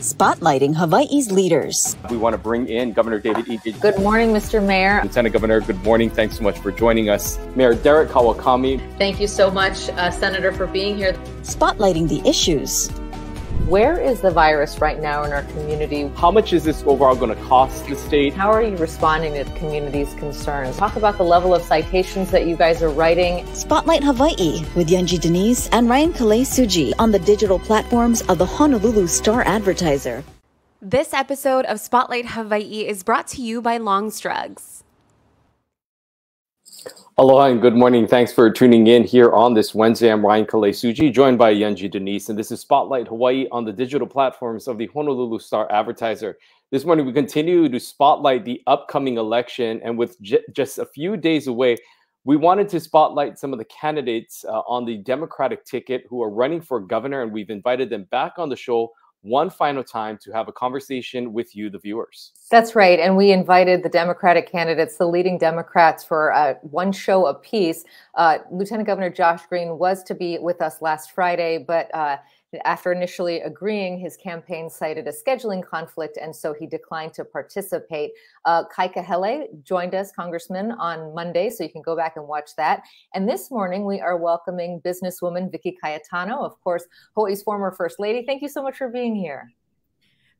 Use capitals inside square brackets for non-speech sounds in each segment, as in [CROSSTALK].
spotlighting Hawaii's leaders. We want to bring in Governor David Ige. Good morning, Mr. Mayor. Lieutenant Governor, good morning. Thanks so much for joining us. Mayor Derek Kawakami. Thank you so much, uh, Senator, for being here. Spotlighting the issues. Where is the virus right now in our community? How much is this overall going to cost the state? How are you responding to the community's concerns? Talk about the level of citations that you guys are writing. Spotlight Hawaii with Yunji de Nies and Ryan Kalei Tsuji on the digital platforms of the Honolulu Star Advertiser. This episode of Spotlight Hawaii is brought to you by Long's Drugs. Aloha and good morning. Thanks for tuning in here on this Wednesday. I'm Ryan Kalei Tsuji, joined by Yunji de Nies, and this is Spotlight Hawaii on the digital platforms of the Honolulu Star Advertiser. This morning, we continue to spotlight the upcoming election, and with just a few days away, we wanted to spotlight some of the candidates uh, on the Democratic ticket who are running for governor, and we've invited them back on the show one final time to have a conversation with you, the viewers. That's right. And we invited the Democratic candidates, the leading Democrats, for uh, one show apiece. Uh, Lieutenant Governor Josh Green was to be with us last Friday, but uh, after initially agreeing, his campaign cited a scheduling conflict, and so he declined to participate. Uh, Kai Kahele joined us, Congressman, on Monday, so you can go back and watch that. And this morning, we are welcoming businesswoman Vicky Cayetano, of course, Hawaii's former First Lady. Thank you so much for being here.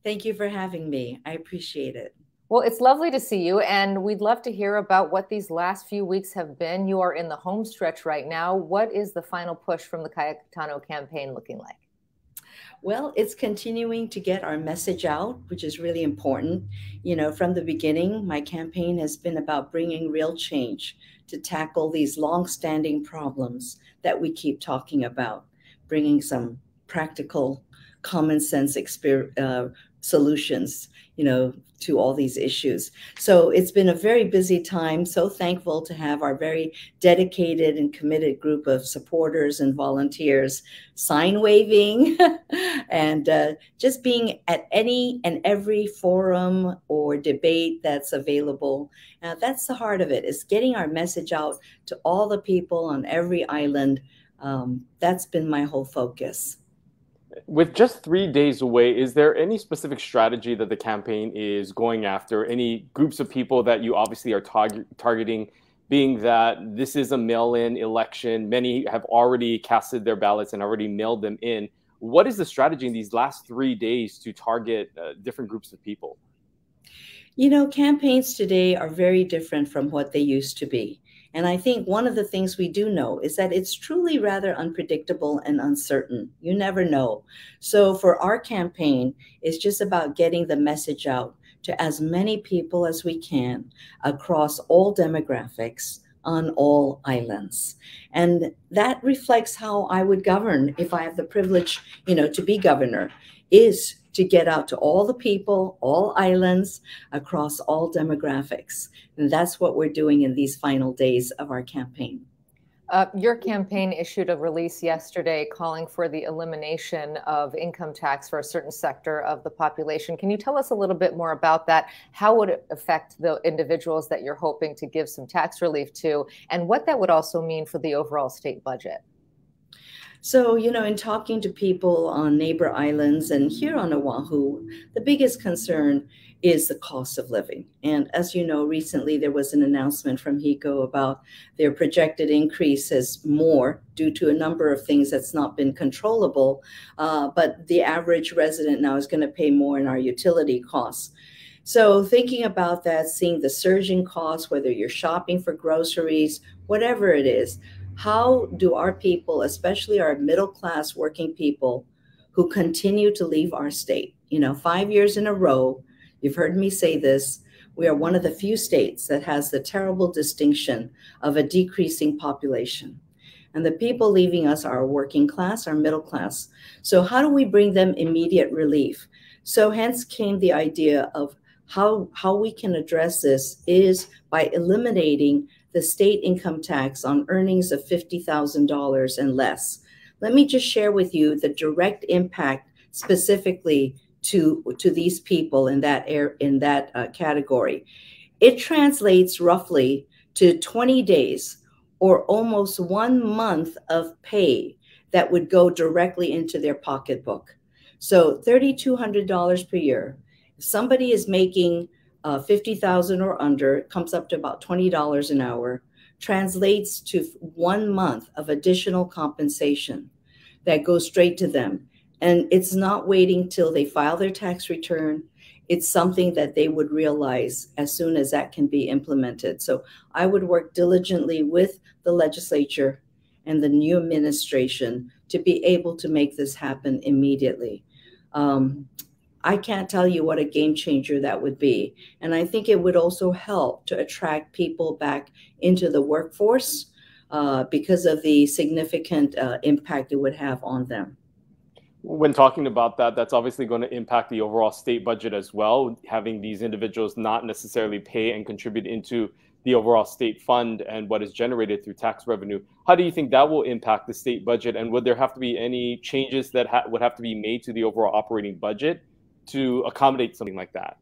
Thank you for having me. I appreciate it. Well, it's lovely to see you, and we'd love to hear about what these last few weeks have been. You are in the home stretch right now. What is the final push from the Cayetano campaign looking like? Well, it's continuing to get our message out, which is really important. You know, from the beginning, my campaign has been about bringing real change to tackle these long-standing problems that we keep talking about, bringing some practical, common sense experience, uh, solutions, you know, to all these issues. So it's been a very busy time. So thankful to have our very dedicated and committed group of supporters and volunteers sign waving [LAUGHS] and uh, just being at any and every forum or debate that's available. Now, that's the heart of it is getting our message out to all the people on every island. Um, that's been my whole focus with just three days away, is there any specific strategy that the campaign is going after? Any groups of people that you obviously are tar- targeting? Being that this is a mail in election, many have already casted their ballots and already mailed them in. What is the strategy in these last three days to target uh, different groups of people? You know, campaigns today are very different from what they used to be. And I think one of the things we do know is that it's truly rather unpredictable and uncertain. You never know. So for our campaign, it's just about getting the message out to as many people as we can across all demographics on all islands. And that reflects how I would govern if I have the privilege, you know, to be governor is to get out to all the people, all islands, across all demographics. And that's what we're doing in these final days of our campaign. Uh, your campaign issued a release yesterday calling for the elimination of income tax for a certain sector of the population. Can you tell us a little bit more about that? How would it affect the individuals that you're hoping to give some tax relief to, and what that would also mean for the overall state budget? So, you know, in talking to people on neighbor islands and here on Oahu, the biggest concern is the cost of living. And as you know, recently there was an announcement from HECO about their projected increase as more due to a number of things that's not been controllable. Uh, but the average resident now is going to pay more in our utility costs. So, thinking about that, seeing the surging costs, whether you're shopping for groceries, whatever it is, how do our people, especially our middle class working people who continue to leave our state, you know, five years in a row, you've heard me say this, we are one of the few states that has the terrible distinction of a decreasing population. And the people leaving us are working class, our middle class. So, how do we bring them immediate relief? So, hence came the idea of how, how we can address this is by eliminating the state income tax on earnings of $50,000 and less. Let me just share with you the direct impact specifically to, to these people in that air, in that uh, category. It translates roughly to 20 days or almost one month of pay that would go directly into their pocketbook. So $3,200 per year. If somebody is making uh, 50,000 or under, comes up to about $20 an hour, translates to one month of additional compensation that goes straight to them. And it's not waiting till they file their tax return. It's something that they would realize as soon as that can be implemented. So I would work diligently with the legislature and the new administration to be able to make this happen immediately. Um, I can't tell you what a game changer that would be. And I think it would also help to attract people back into the workforce uh, because of the significant uh, impact it would have on them. When talking about that, that's obviously going to impact the overall state budget as well, having these individuals not necessarily pay and contribute into the overall state fund and what is generated through tax revenue. How do you think that will impact the state budget? And would there have to be any changes that ha- would have to be made to the overall operating budget to accommodate something like that?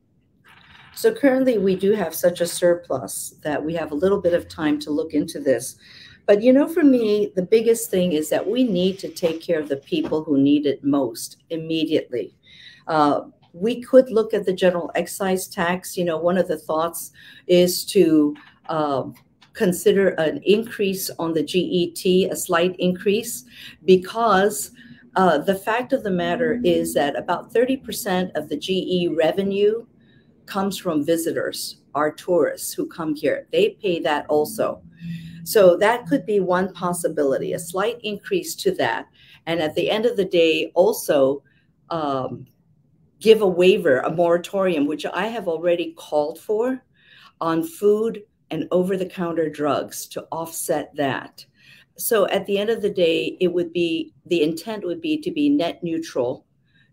So currently, we do have such a surplus that we have a little bit of time to look into this. But you know, for me, the biggest thing is that we need to take care of the people who need it most immediately. Uh, we could look at the general excise tax. You know, one of the thoughts is to uh, consider an increase on the GET, a slight increase, because uh, the fact of the matter is that about 30% of the GE revenue comes from visitors, our tourists who come here. They pay that also. So that could be one possibility, a slight increase to that. And at the end of the day, also um, give a waiver, a moratorium, which I have already called for on food and over the counter drugs to offset that. So at the end of the day, it would be the intent would be to be net neutral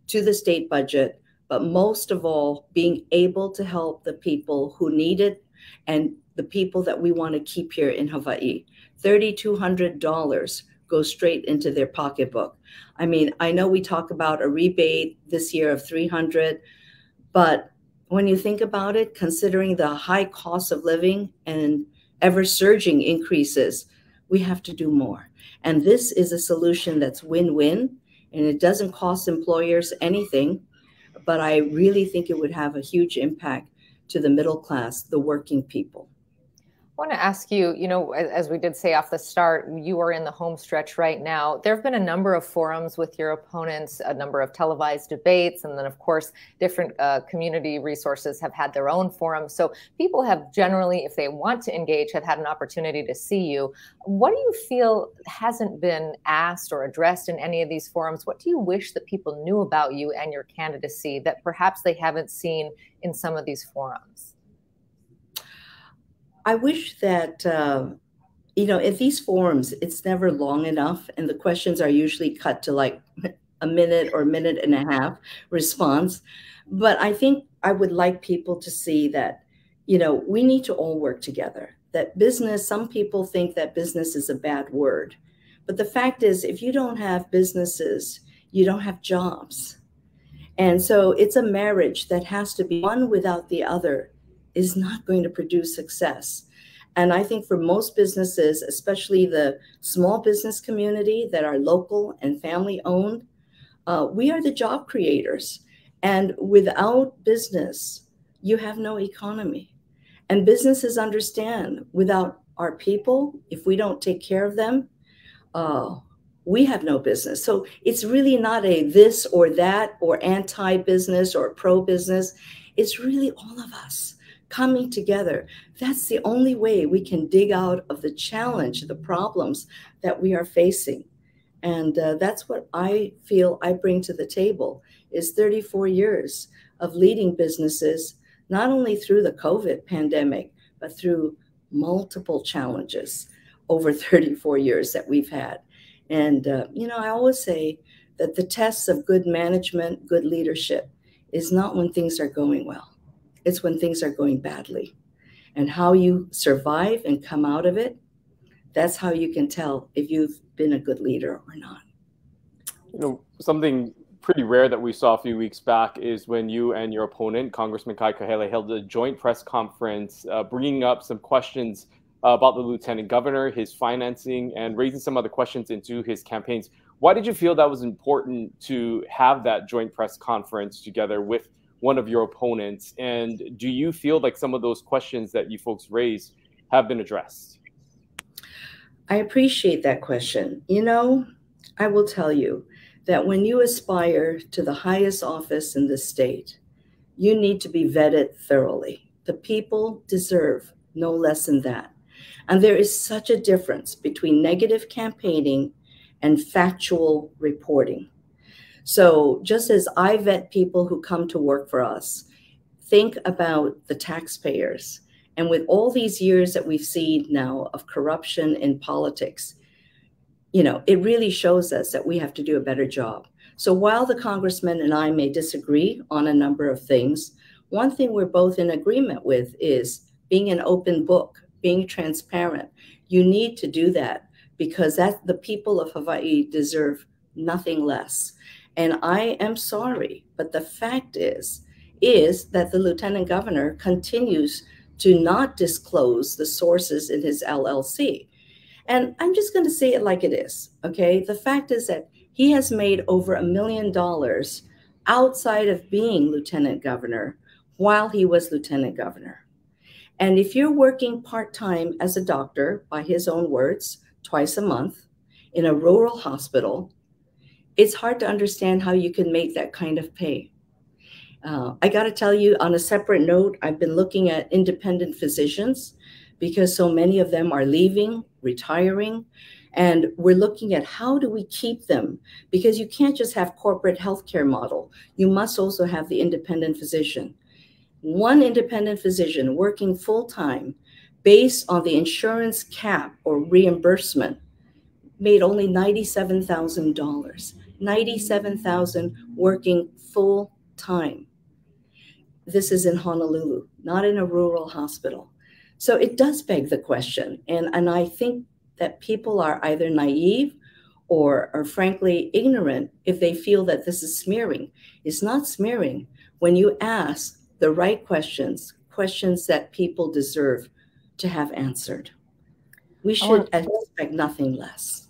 to the state budget, but most of all, being able to help the people who need it and the people that we want to keep here in Hawaii. $3,200 goes straight into their pocketbook. I mean, I know we talk about a rebate this year of 300, but when you think about it, considering the high cost of living and ever surging increases, we have to do more. And this is a solution that's win-win and it doesn't cost employers anything, but I really think it would have a huge impact to the middle class, the working people. I want to ask you, you know, as we did say off the start, you are in the home stretch right now. There have been a number of forums with your opponents, a number of televised debates, and then, of course, different uh, community resources have had their own forums. So people have generally, if they want to engage, have had an opportunity to see you. What do you feel hasn't been asked or addressed in any of these forums? What do you wish that people knew about you and your candidacy that perhaps they haven't seen in some of these forums? I wish that, uh, you know, in these forums, it's never long enough, and the questions are usually cut to like a minute or a minute and a half response. But I think I would like people to see that, you know, we need to all work together. That business, some people think that business is a bad word. But the fact is, if you don't have businesses, you don't have jobs. And so it's a marriage that has to be one without the other is not going to produce success. And I think for most businesses, especially the small business community that are local and family owned, uh, we are the job creators. And without business, you have no economy. And businesses understand without our people, if we don't take care of them, uh, we have no business. So it's really not a this or that or anti business or pro business. It's really all of us coming together. That's the only way we can dig out of the challenge, the problems that we are facing. And uh, that's what I feel I bring to the table is 34 years of leading businesses, not only through the COVID pandemic, but through multiple challenges over [LAUGHS] 34 years that we've had. And, uh, you know, I always say that the tests of good management, good leadership is not when things are going well it's when things are going badly. And how you survive and come out of it, that's how you can tell if you've been a good leader or not. You know, something pretty rare that we saw a few weeks back is when you and your opponent, Congressman Kai Kahele, held a joint press conference uh, bringing up some questions about the lieutenant governor, his financing, and raising some other questions into his campaigns. Why did you feel that was important to have that joint press conference together with one of your opponents? And do you feel like some of those questions that you folks raised have been addressed? I appreciate that question. You know, I will tell you that when you aspire to the highest office in the state, you need to be vetted thoroughly. The people deserve no less than that. And there is such a difference between negative campaigning and factual reporting. So, just as I vet people who come to work for us, think about the taxpayers. And with all these years that we've seen now of corruption in politics, you know, it really shows us that we have to do a better job. So while the congressman and I may disagree on a number of things, one thing we're both in agreement with is being an open book, being transparent. You need to do that because that the people of Hawaii deserve nothing less. And I am sorry, but the fact is is that the lieutenant governor continues to not disclose the sources in his LLC. And I'm just going to say it like it is, okay? The fact is that he has made over a million dollars outside of being lieutenant governor while he was lieutenant governor. And if you're working part time as a doctor, by his own words, twice a month in a rural hospital, it's hard to understand how you can make that kind of pay. Uh, I got to tell you, on a separate note, I've been looking at independent physicians because so many of them are leaving, retiring, and we're looking at how do we keep them because you can't just have corporate healthcare model. You must also have the independent physician. One independent physician working full time based on the insurance cap or reimbursement made only $97,000. 97,000 working full time. This is in Honolulu, not in a rural hospital. So it does beg the question. And, and I think that people are either naive or are frankly ignorant if they feel that this is smearing. It's not smearing when you ask the right questions, questions that people deserve to have answered. We should expect nothing less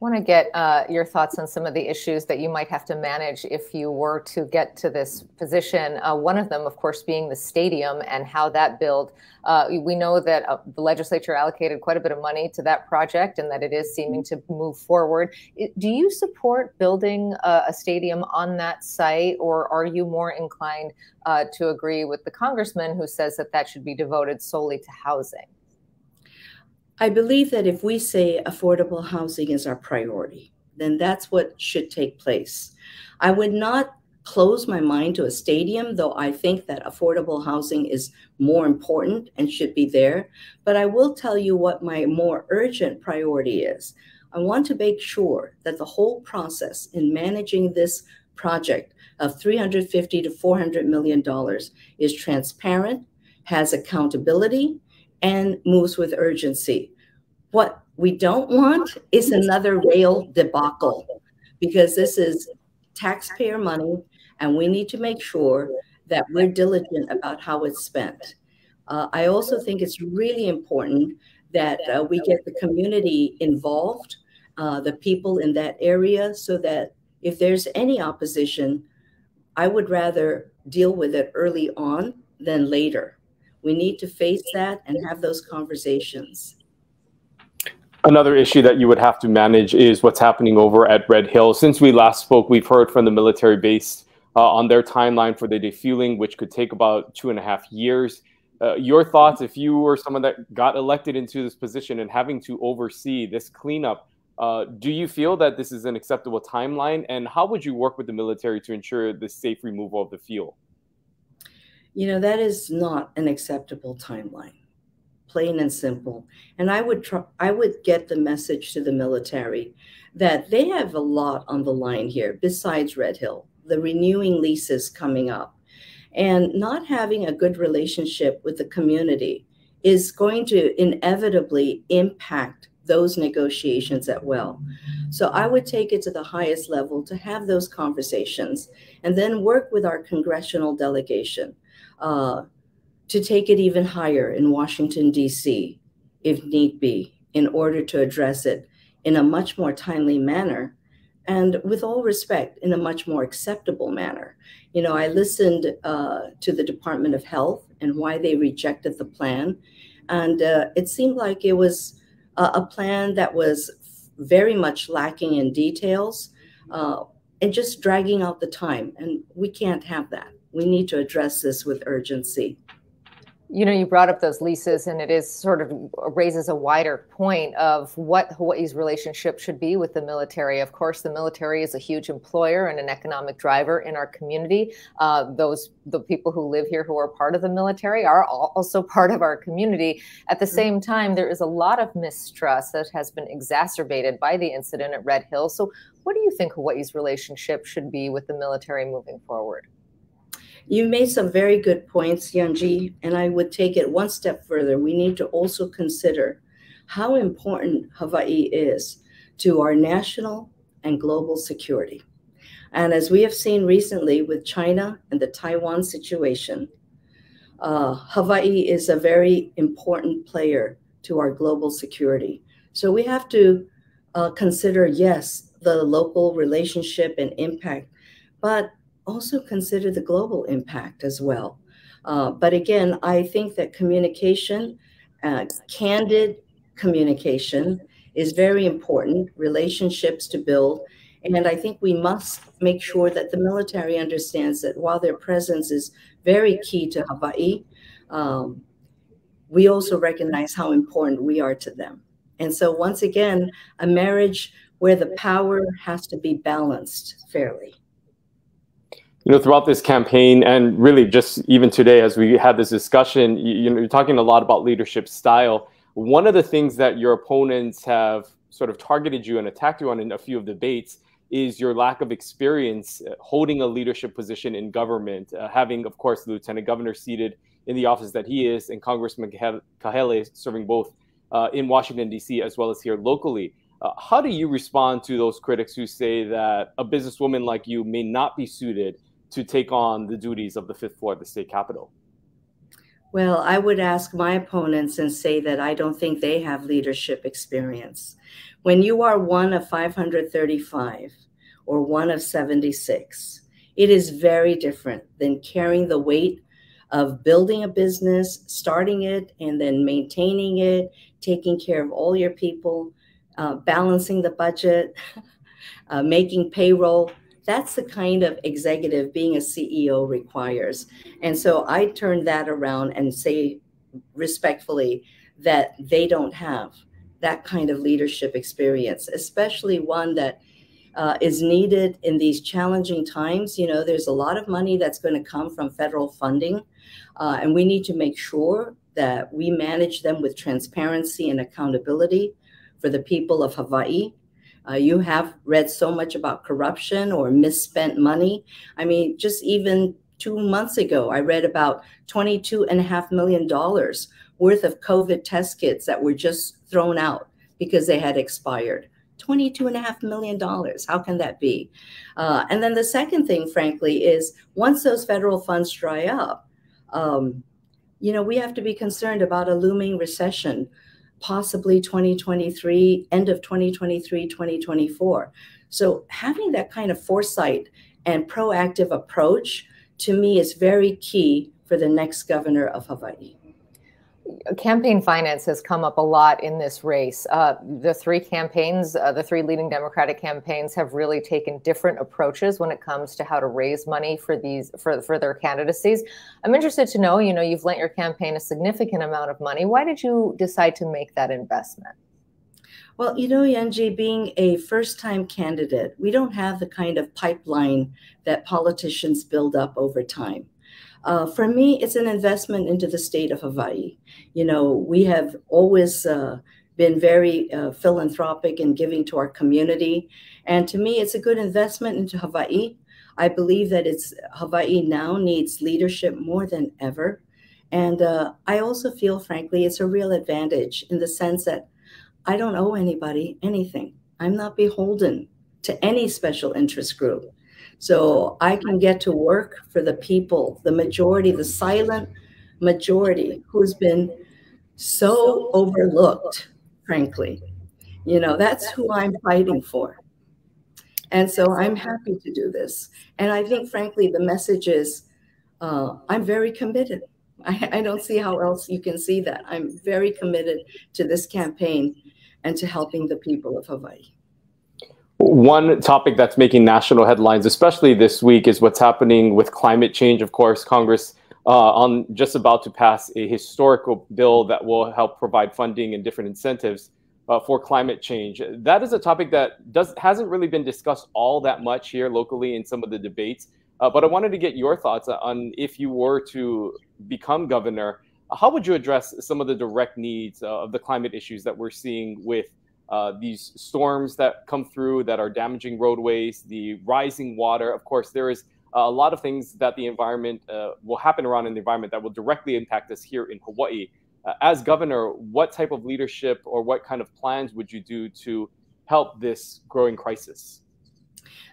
want to get uh, your thoughts on some of the issues that you might have to manage if you were to get to this position. Uh, one of them, of course, being the stadium and how that build. Uh, we know that uh, the legislature allocated quite a bit of money to that project and that it is seeming to move forward. Do you support building a, a stadium on that site, or are you more inclined uh, to agree with the congressman who says that that should be devoted solely to housing? I believe that if we say affordable housing is our priority, then that's what should take place. I would not close my mind to a stadium, though I think that affordable housing is more important and should be there. But I will tell you what my more urgent priority is. I want to make sure that the whole process in managing this project of 350 to 400 million dollars is transparent, has accountability, and moves with urgency. What we don't want is another rail debacle because this is taxpayer money and we need to make sure that we're diligent about how it's spent. Uh, I also think it's really important that uh, we get the community involved, uh, the people in that area, so that if there's any opposition, I would rather deal with it early on than later. We need to face that and have those conversations. Another issue that you would have to manage is what's happening over at Red Hill. Since we last spoke, we've heard from the military base uh, on their timeline for the defueling, which could take about two and a half years. Uh, your thoughts if you were someone that got elected into this position and having to oversee this cleanup uh, do you feel that this is an acceptable timeline and how would you work with the military to ensure the safe removal of the fuel you know, that is not an acceptable timeline, plain and simple. And I would try, I would get the message to the military that they have a lot on the line here besides Red Hill, the renewing leases coming up, and not having a good relationship with the community is going to inevitably impact those negotiations at well. So I would take it to the highest level to have those conversations and then work with our congressional delegation uh, to take it even higher in Washington, D.C., if need be, in order to address it in a much more timely manner and with all respect, in a much more acceptable manner. You know, I listened uh, to the Department of Health and why they rejected the plan. And uh, it seemed like it was a, a, plan that was very much lacking in details uh, and just dragging out the time. And we can't have that. We need to address this with urgency you know, you brought up those leases, and it is sort of raises a wider point of what Hawaii's relationship should be with the military. Of course, the military is a huge employer and an economic driver in our community. Uh, those the people who live here who are part of the military are also part of our community. At the mm-hmm. same time, there is a lot of mistrust that has been exacerbated by the incident at Red Hill. So, what do you think Hawaii's relationship should be with the military moving forward? You made some very good points, Yunji, and I would take it one step further. We need to also consider how important Hawaii is to our national and global security. And as we have seen recently with China and the Taiwan situation, uh, Hawaii is a very important player to our global security. So we have to uh, consider, yes, the local relationship and impact, but also consider the global impact as well. Uh, but again, I think that communication, uh, candid communication, is very important, relationships to build. And I think we must make sure that the military understands that while their presence is very key to Hawaii, um, we also recognize how important we are to them. And so, once again, a marriage where the power has to be balanced fairly you know, throughout this campaign and really just even today as we had this discussion, you, know, you're talking a lot about leadership style. One of the things that your opponents have sort of targeted you and attacked you on in a few of the debates is your lack of experience uh, holding a leadership position in government, uh, having, of course, the lieutenant governor seated in the office that he is, and Congressman Kahele serving both uh, in Washington, D.C., as well as here locally. Uh, how do you respond to those critics who say that a businesswoman like you may not be suited to take on the duties of the fifth floor of the state capitol? Well, I would ask my opponents and say that I don't think they have leadership experience. When you are one of 535 or one of 76, it is very different than carrying the weight of building a business, starting it, and then maintaining it, taking care of all your people, uh, balancing the budget, [LAUGHS] uh, making payroll that's the kind of executive being a CEO requires. And so I turn that around and say respectfully that they don't have that kind of leadership experience, especially one that uh, is needed in these challenging times. You know, there's a lot of money that's going to come from federal funding, uh, and we need to make sure that we manage them with transparency and accountability for the people of Hawaii. Uh, you have read so much about corruption or misspent money. I mean, just even two months ago, I read about $22.5 million worth of COVID test kits that were just thrown out because they had expired. $22.5 million. How can that be? Uh, and then the second thing, frankly, is once those federal funds dry up, um, you know, we have to be concerned about a looming recession possibly 2023, end of 2023, 2024. So having that kind of foresight and proactive approach to me is very key for the next governor of Hawaii campaign finance has come up a lot in this race. Uh, the three campaigns, uh, the three leading Democratic campaigns, have really taken different approaches when it comes to how to raise money for these for for their candidacies. I'm interested to know. You know, you've lent your campaign a significant amount of money. Why did you decide to make that investment? Well, you know, Yunji, being a first time candidate, we don't have the kind of pipeline that politicians build up over time. Uh, for me, it's an investment into the state of Hawaii. You know, we have always uh, been very uh, philanthropic and giving to our community. And to me, it's a good investment into Hawaii. I believe that it's Hawaii now needs leadership more than ever. And uh, I also feel, frankly, it's a real advantage in the sense that I don't owe anybody anything. I'm not beholden to any special interest group. So I can get to work for the people, the majority, the silent majority who's been so overlooked, frankly. You know, that's who I'm fighting for. And so I'm happy to do this. And I think, frankly, the message is uh, I'm very committed. I, I don't see how else you can see that. I'm very committed to this campaign and to helping the people of Hawaii. One topic that's making national headlines, especially this week, is what's happening with climate change. Of course, Congress uh, on just about to pass a historical bill that will help provide funding and different incentives uh, for climate change. That is a topic that does hasn't really been discussed all that much here locally in some of the debates. Uh, but I wanted to get your thoughts on if you were to become governor, how would you address some of the direct needs uh, of the climate issues that we're seeing with uh, these storms that come through that are damaging roadways, the rising water? Of course, there is a lot of things that the environment uh, will happen around in the environment that will directly impact us here in Hawaii. Uh, as governor, what type of leadership or what kind of plans would you do to help this growing crisis?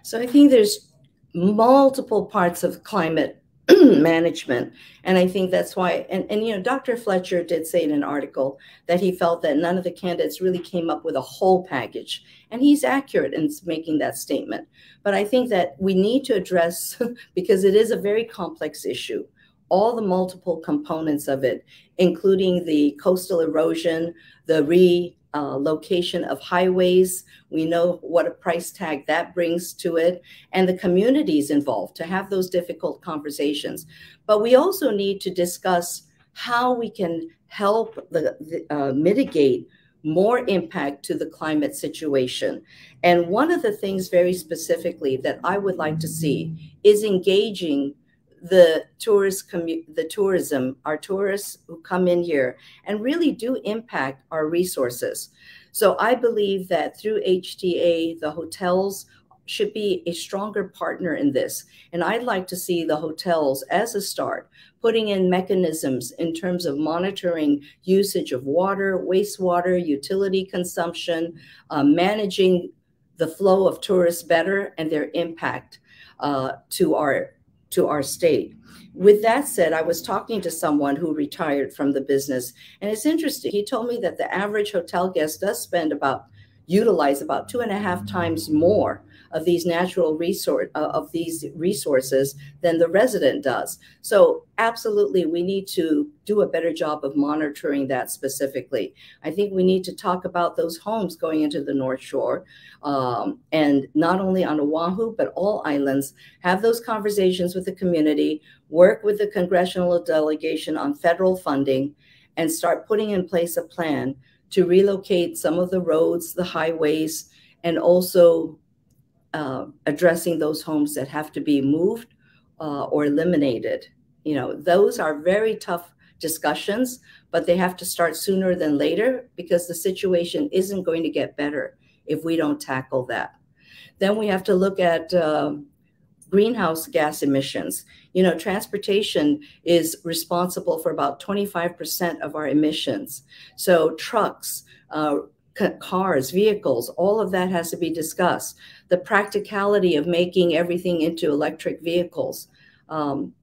So I think there's multiple parts of climate [CLEARS THROAT] management. And I think that's why, and, and you know, Dr. Fletcher did say in an article that he felt that none of the candidates really came up with a whole package. And he's accurate in making that statement. But I think that we need to address, [LAUGHS] because it is a very complex issue, all the multiple components of it, including the coastal erosion, the re uh, location of highways. We know what a price tag that brings to it, and the communities involved to have those difficult conversations. But we also need to discuss how we can help the, the uh, mitigate more impact to the climate situation. And one of the things, very specifically, that I would like to see is engaging the tourist the tourism our tourists who come in here and really do impact our resources. So i believe that through hta the hotels should be a stronger partner in this. And i'd like to see the hotels as a start putting in mechanisms in terms of monitoring usage of water wastewater utility consumption uh, managing the flow of tourists better and their impact uh, to our to our state. With that said, I was talking to someone who retired from the business, and it's interesting. He told me that the average hotel guest does spend about utilize about two and a half times more of these natural resource uh, of these resources than the resident does. So absolutely, we need to do a better job of monitoring that specifically. I think we need to talk about those homes going into the North Shore, um, and not only on Oahu but all islands. Have those conversations with the community, work with the congressional delegation on federal funding, and start putting in place a plan to relocate some of the roads, the highways, and also uh, addressing those homes that have to be moved uh, or eliminated. You know, those are very tough discussions, but they have to start sooner than later because the situation isn't going to get better if we don't tackle that. Then we have to look at uh, greenhouse gas emissions. You know, transportation is responsible for about 25% of our emissions. So trucks, uh, cars, vehicles, all of that has to be discussed. The practicality of making everything into electric vehicles. Um,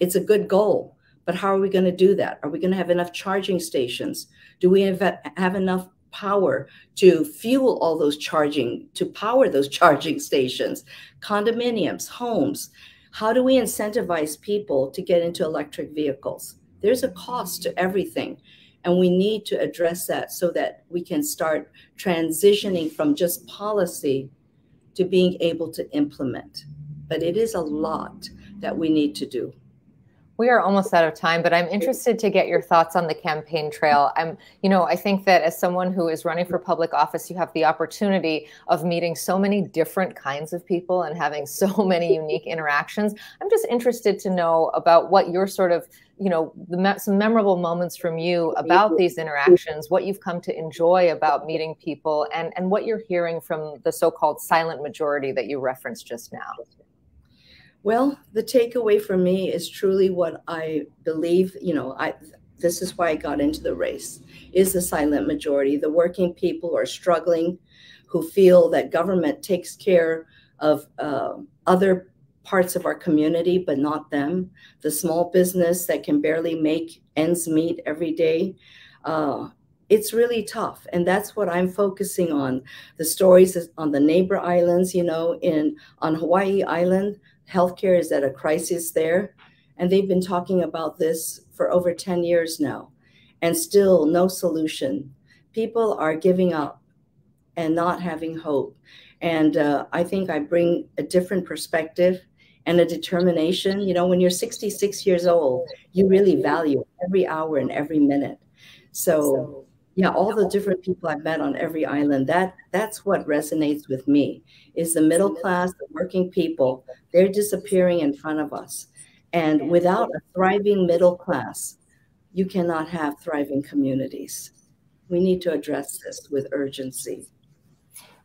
it's a good goal, but how are we going to do that? Are we going to have enough charging stations? Do we have, have enough power to fuel all those charging, to power those [LAUGHS] charging stations? Condominiums, homes. How do we incentivize people to get into electric vehicles? There's a cost to everything. And we need to address that so that we can start transitioning from just policy to being able to implement. But it is a lot that we need to do. We are almost out of time, but I'm interested to get your thoughts on the campaign trail. I'm, you know, I think that as someone who is running for public office, you have the opportunity of meeting so many different kinds of people and having [LAUGHS] so many unique interactions. I'm just interested to know about what your sort of, you know, the, some memorable moments from you about these interactions, what you've come to enjoy about meeting people, and and what you're hearing from the so-called silent majority that you referenced just now. Well, the takeaway for me is truly what I believe, you know, I this is why I got into the race is the silent majority, the working people who are struggling, who feel that government takes care of uh, other parts of our community, but not them, the small business that can barely make ends meet every day. Uh, it's really tough and that's what i'm focusing on the stories on the neighbor islands you know in on hawaii island healthcare is at a crisis there and they've been talking about this for over 10 years now. And still no solution. People are giving up and not having hope. And uh, i think i bring a different perspective and a determination. You know when you're 66 years old you really value every hour and every minute. So yeah all the different people i've met on every island that that's what resonates with me is the middle class the working people they're disappearing in front of us. And without a thriving middle class you cannot have thriving communities. We need to address this with urgency.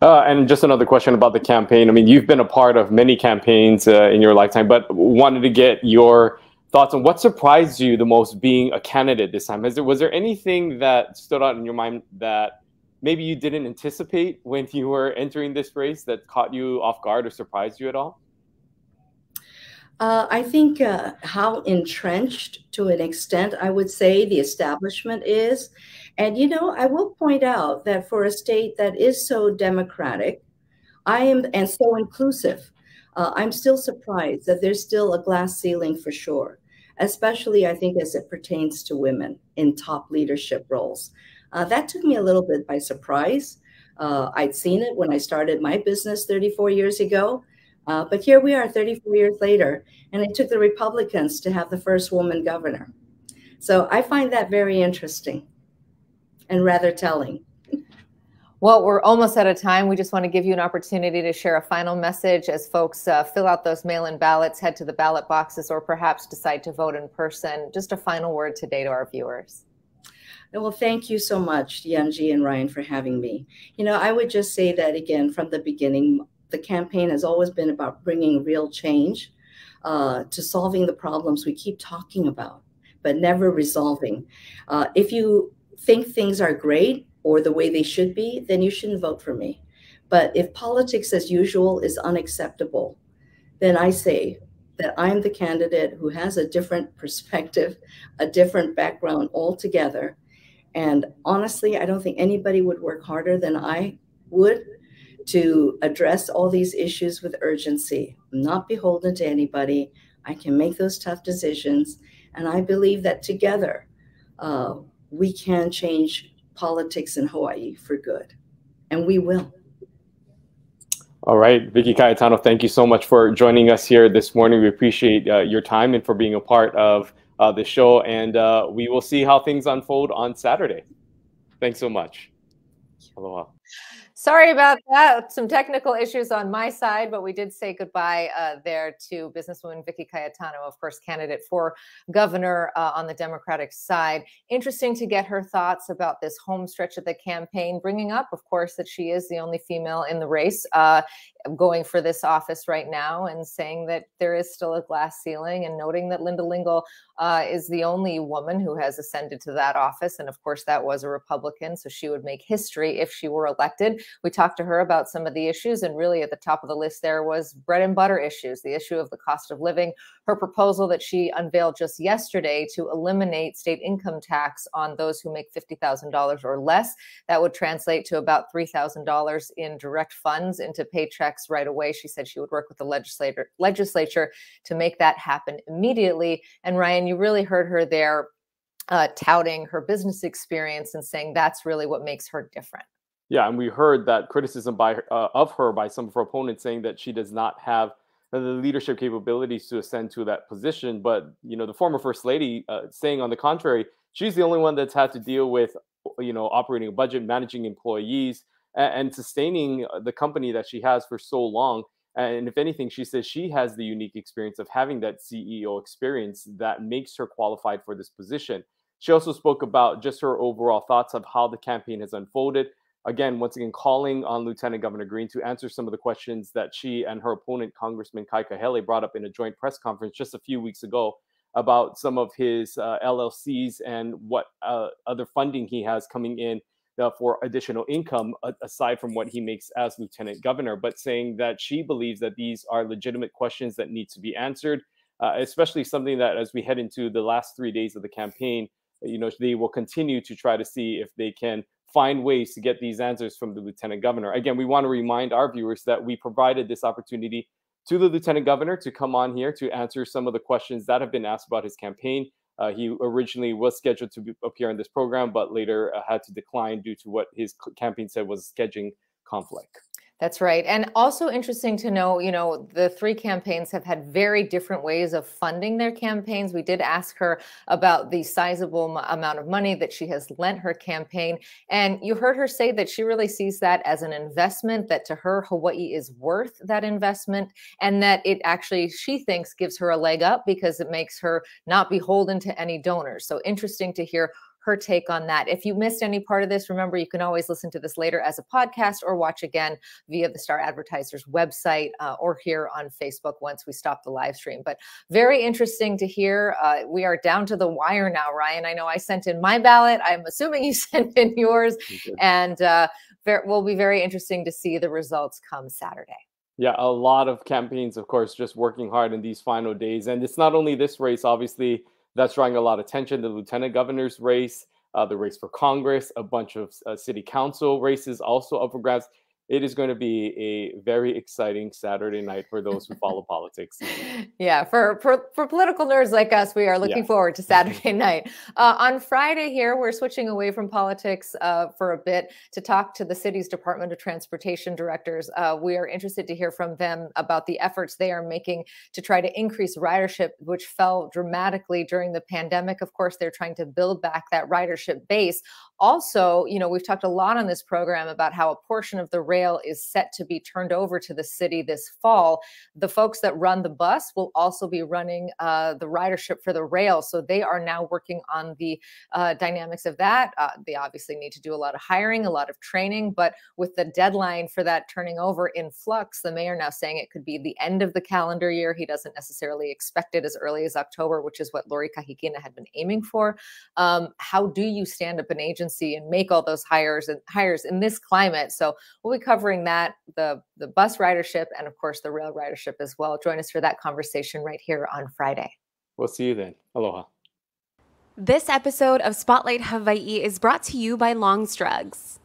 Uh, and just another question about the campaign. I mean, you've been a part of many campaigns uh, in your lifetime, but wanted to get your thoughts on what surprised you the most being a candidate this time. Was there anything that stood out in your mind that maybe you didn't anticipate when you were entering this race that caught you off guard or surprised you at all? Uh, I think uh, how entrenched to an extent, I would say, the establishment is. And, you know, I will point out that for a state that is so democratic, I am, and so inclusive, uh, I'm still surprised that there's still a glass ceiling for sure especially I think as it pertains to women in top leadership roles. Uh, that took me a little bit by surprise. Uh, I'd seen it when I started my business 34 years ago, uh, but here we are 34 years later, and it took the Republicans to have the first woman governor. So I find that very interesting and rather telling. Well, we're almost out of time. We just want to give you an opportunity to share a final message as folks uh, fill out those mail in ballots, head to the ballot boxes, or perhaps decide to vote in person. Just a final word today to our viewers. Well, thank you so much, Yunji and Ryan, for having me. You know, I would just say that again from the beginning, the campaign has always been about bringing real change uh, to solving the problems we keep talking about, but never resolving. Uh, if you think things are great, or the way they should be, then you shouldn't vote for me. But if politics as usual is unacceptable, then I say that I'm the candidate who has a different [LAUGHS] perspective, a different background altogether. And honestly, I don't think anybody would work harder than I would to address all these issues with urgency. I'm not beholden to anybody. I can make those tough decisions. And I believe that together uh, we can change politics in Hawaii for good. And we will. All right, Vicky Cayetano, thank you so much for joining us here this morning. We appreciate uh, your time and for being a part of uh, the show. And uh, we will see how things unfold on Saturday. Thanks so much. Aloha. Sorry about that. Some technical issues on my side, but we did say goodbye uh, there to businesswoman Vicky Cayetano, of course, candidate for governor uh, on the Democratic side. Interesting to get her thoughts about this home stretch of the campaign, bringing up, of course, that she is the only female in the race uh, going for this office right now, and saying that there is still a glass ceiling, and noting that Linda Lingle uh, is the only woman who has ascended to that office. And of course, that was a Republican, so she would make history if she were elected. We talked to her about some of the issues, and really at the top of the list there was bread and butter issues, the issue of the cost of living, her proposal that she unveiled just yesterday to eliminate state income tax on those who make $50,000 or less. That would translate to about $3,000 in direct funds into paychecks right away. She said she would work with the legislator legislature to make that happen immediately. And Ryan, you really heard her there uh, touting her business experience and saying that's really what makes her different. Yeah, and we heard that criticism by uh, of her by some of her opponents saying that she does not have the leadership capabilities to ascend to that position. But you know, the former first lady uh, saying on the contrary, she's the only one that's had to deal with you know operating a budget, managing employees, and, and sustaining uh, the company that she has for so long. And if anything, she says she has the unique experience of having that CEO experience that makes her qualified for this position. She also spoke about just her overall thoughts of how the campaign has unfolded again, once again, calling on Lieutenant Governor Green to answer some of the questions that she and her opponent, Congressman Kai Kahele, brought up in a joint press conference just a few weeks ago about some of his uh, LLCs and what uh, other funding he has coming in uh, for additional income aside from what he makes as lieutenant governor, but saying that she believes that these are legitimate questions that need to be answered, uh, especially something that as we head into the last three days of the campaign, you know, they will continue to try to see if they can find ways to get these answers from the lieutenant governor. Again, we want to remind our viewers that we provided this opportunity to the lieutenant governor to come on here to answer some of the questions that have been asked about his campaign. Uh, he originally was scheduled to appear in this program, but later uh, had to decline due to what his campaign said was scheduling conflict. That's right. And also interesting to know, you know, the three campaigns have had very different ways of funding their campaigns. We did ask her about the sizable amount of money that she has lent her campaign. And you heard her say that she really sees that as an investment, that to her, Hawaii is worth that investment, and that it actually, she thinks, gives her a leg up because it makes her not beholden to any donors. So interesting to hear her take on that. If you missed any part of this, remember you can always listen to this later as a podcast or watch again via the Star Advertisers website uh, or here on Facebook once we stop the live stream. But very interesting to hear. Uh, we are down to the wire now, Ryan. I know I sent in my ballot. I'm assuming you [LAUGHS] sent in yours, and uh, ver- will be very interesting to see the results come Saturday. Yeah, a lot of campaigns, of course, just working hard in these final days. And it's not only this race, obviously, that's drawing a lot of attention. The lieutenant governor's race, uh, the race for Congress, a bunch of uh, city council races also up for grabs it is going to be a very exciting Saturday night for those who follow politics. Yeah, for, for, for political nerds like us, we are looking yeah. forward to Saturday [LAUGHS] night. Uh, on Friday, here we're switching away from politics uh, for a bit to talk to the city's Department of Transportation directors. Uh, we are interested to hear from them about the efforts they are making to try to increase ridership, which fell dramatically during the pandemic. Of course, they're trying to build back that ridership base. Also, you know, we've talked a lot on this program about how a portion of the rail is set to be turned over to the city this fall. The folks that run the bus will also be running uh, the ridership for the rail. So they are now working on the uh, dynamics of that. Uh, they obviously need to do a lot of hiring, a lot of training, but with the deadline for that turning over in flux, the mayor now saying it could be the end of the calendar year. He doesn't necessarily expect it as early as October, which is what Lori Kahikina had been aiming for. Um, how do you stand up an agency? and make all those hires and hires in this climate. So we'll be covering that, the the bus ridership, and of course the rail ridership as well. Join us for that conversation right here on Friday. We'll see you then. Aloha. This episode of Spotlight Hawaii is brought to you by Long's Drugs.